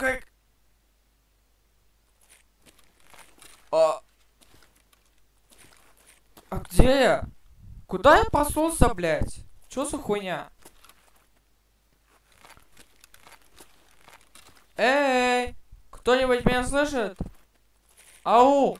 Сука! А... А где я? Куда я проснулся, блядь? Чё за хуйня? Эй! Кто-нибудь меня слышит? Ау!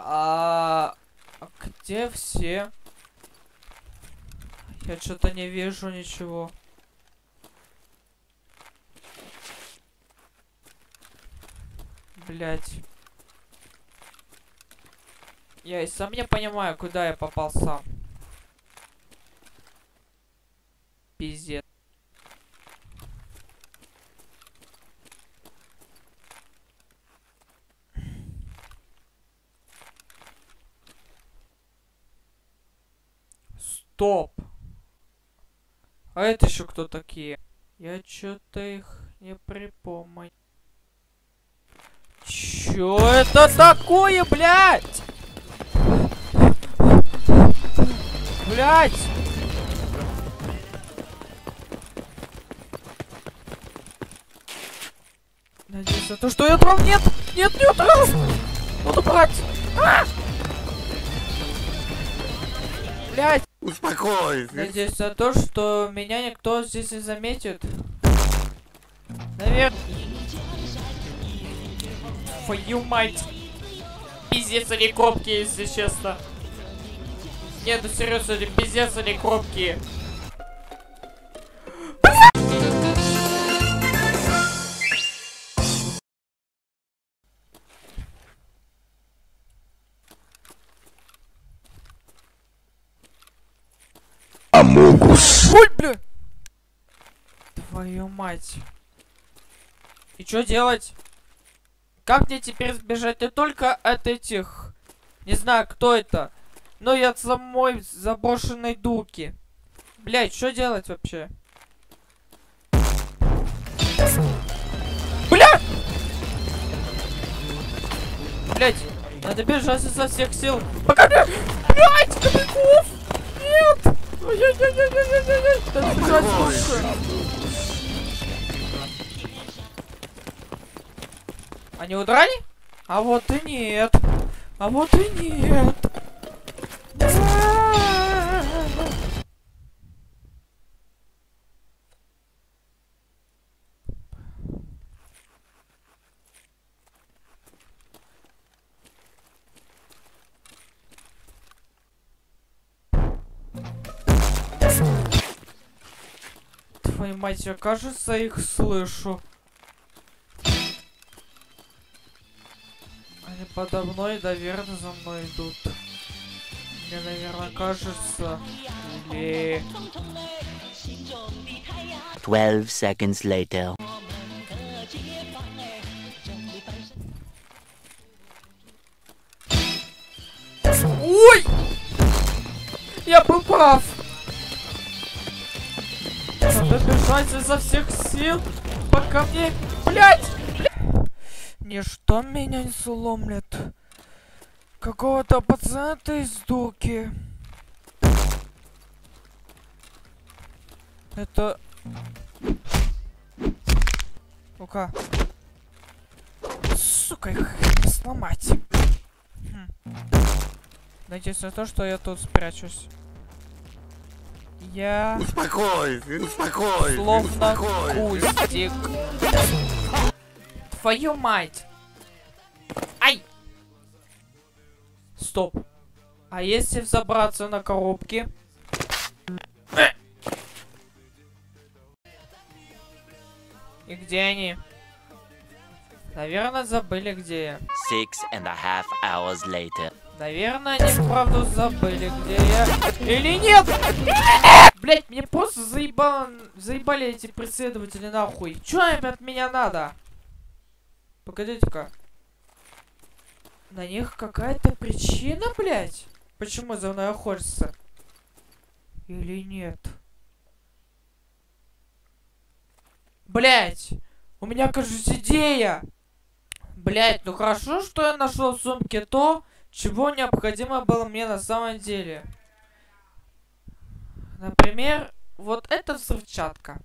А, где все? Я что-то не вижу ничего. Блять. Я и сам не понимаю, куда я попал сам. Пиздец. Стоп. А это еще кто такие? Я что-то их не припомню. Чё это такое, блядь? Блядь! Надеюсь на то, что я там нет! Нет, нет! А! Успокойся. Надеюсь на то, что меня никто здесь не заметит. Наверное. Твою мать. Пиздец или кропки, если честно. Нет, ну серьезно, это пиздец или кропки. Ой, бля! Твою мать. И что делать? Как мне теперь сбежать не только от этих... Не знаю, кто это. Но и от самой заброшенной дурки. Блять, что делать вообще? Бля! Блять, надо бежать изо всех сил. Пока... Блять, кобяков! Нет! Ой-ой-ой-ой-ой-ой-ой! Надо бежать лучше. Они удрали? А вот и нет. А вот и нет. Твою мать, я кажется их слышу. Они подо мной, наверное, за мной идут. Мне, наверное, кажется. Или... 12 seconds later. Ой! Я был прав! Бежать изо всех сил, пока мне... Блять! Ничто меня не сломлет. Какого-то пациента из дурки. Это... Ну-ка. Сука, их сломать. Хм. Надеюсь на то, что я тут спрячусь. Я Успокойся, успокойся, словно успокойся. кустик. Твою мать! Ай! Стоп. А если взобраться на коробки? Э! И где они? Наверное, забыли, где я. Six and a half hours later. Наверное, они вправду забыли, где я. Или нет? Блять, мне просто заебал... заебали эти преследователи нахуй. Чё им от меня надо? Погодите-ка. На них какая-то причина, блять? Почему за мной охотятся? Или нет? Блять! У меня, кажется, идея! Блять, ну хорошо, что я нашел в сумке то, чего необходимо было мне на самом деле. Например, вот эта взрывчатка.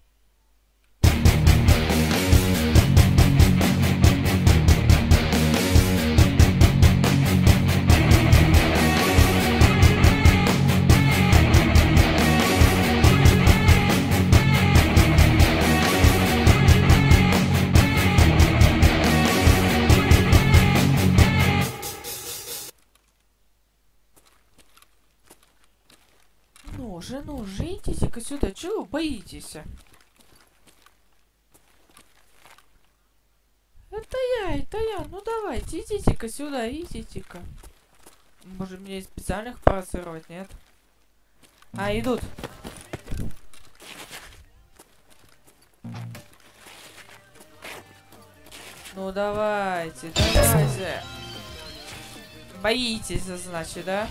Ну же, ну же, идите-ка сюда, чего вы боитесь? Это я, это я, ну давайте, идите-ка сюда, идите-ка. Может мне специальных провоцировать, нет? А, идут. Ну давайте, давайте. Боитесь, значит, да?